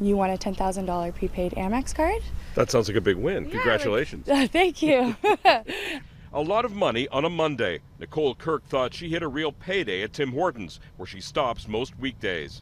You won a $10,000 prepaid Amex card? That sounds like a big win. Congratulations. Thank you. a lot of money on a Monday. Nicole Kirk thought she hit a real payday at Tim Hortons, where she stops most weekdays.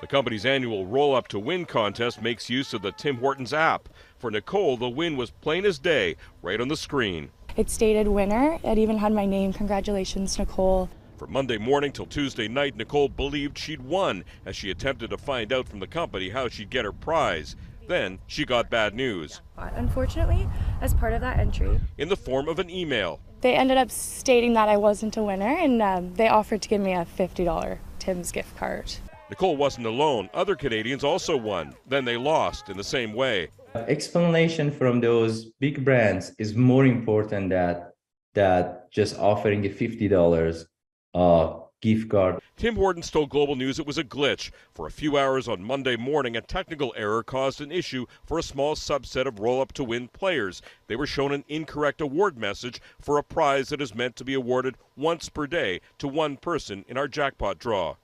The company's annual Roll Up to Win contest makes use of the Tim Hortons app. For Nicole, the win was plain as day, right on the screen. it stated winner. It even had my name. Congratulations, Nicole. From Monday morning till Tuesday night, Nicole believed she'd won as she attempted to find out from the company how she'd get her prize. Then she got bad news Unfortunately, as part of that entry, in the form of an email. they ended up stating that I wasn't a winner and um, they offered to give me a $50 Tim's gift card. Nicole wasn't alone. Other Canadians also won. Then they lost in the same way. explanation from those big brands is more important that that just offering a fifty dollars uh gift card. Tim Hortons told Global News it was a glitch. For a few hours on Monday morning, a technical error caused an issue for a small subset of roll up to win players. They were shown an incorrect award message for a prize that is meant to be awarded once per day to one person in our jackpot draw.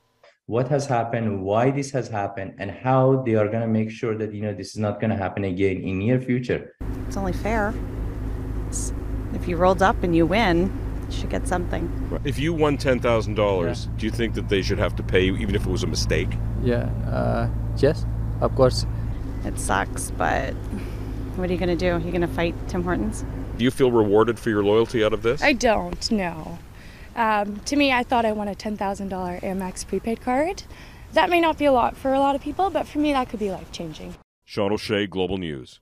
What has happened, why this has happened, and how they are gonna make sure that you know this is not gonna happen again in near future. It's only fair. It's- If you rolled up and you win, you should get something. If you won $10,000, do you think that they should have to pay you even if it was a mistake? Yeah, uh, yes, of course. It sucks, but what are you going to do? Are You going to fight Tim Hortons? Do you feel rewarded for your loyalty out of this? I don't, no. Um, to me, I thought I won a $10,000 Amex prepaid card. That may not be a lot for a lot of people, but for me, that could be life changing. Sean O'Shea, Global News.